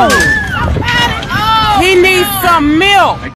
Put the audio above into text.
Oh! He needs some milk.